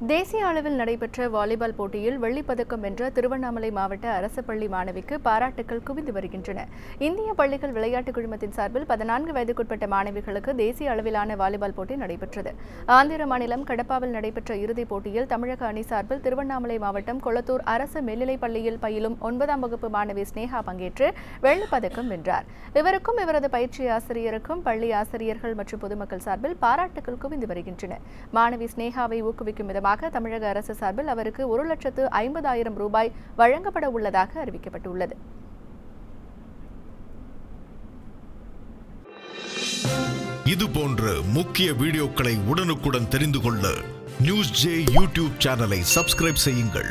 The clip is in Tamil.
தேசிய அளவில் நடைபெற்ற வாலிபால் போட்டியில் வெள்ளிப்பதக்கம் வென்ற திருவண்ணாமலை மாவட்ட அரசு பள்ளி மாணவிக்கு பாராட்டுக்கள் குவிந்து வருகின்றன. இந்திய பள்ளிகள் விளையாட்டுக் குழுமத்தின் சார்பில் பதினான்கு வயதுக்குட்பட்ட மாணவிகளுக்கு தேசிய அளவிலான வாலிபால் போட்டி நடைபெற்றது. ஆந்திர மாநிலம் கடப்பாவில் நடைபெற்ற இறுதிப் போட்டியில் தமிழக அணி சார்பில் திருவண்ணாமலை மாவட்டம் கொளத்தூர் அரசு மேல்நிலைப் பள்ளியில் பயிலும் ஒன்பதாம் வகுப்பு மாணவி ஸ்னேகா பங்கேற்று வெள்ளிப்பதக்கம் வென்றார். இவருக்கும் இவரது பயிற்சி ஆசிரியருக்கும் பள்ளி ஆசிரியர்கள் மற்றும் பொதுமக்கள் சார்பில் பாராட்டுக்கள் குவிந்து வருகின்றன. மாணவி ஸ்னேகாவை ஊக்குவிக்கும் விதமாக தமிழக அரசு சார்பில் அவருக்கு ஒரு லட்சத்து ஐம்பதாயிரம் ரூபாய் வழங்கப்பட உள்ளதாக அறிவிக்கப்பட்டுள்ளது. இது போன்ற முக்கிய வீடியோக்களை உடனுக்குடன் தெரிந்து கொள்ள நியூஸ் ஜே யூடியூப் சேனலை சப்ஸ்கிரைப் செய்யுங்கள்.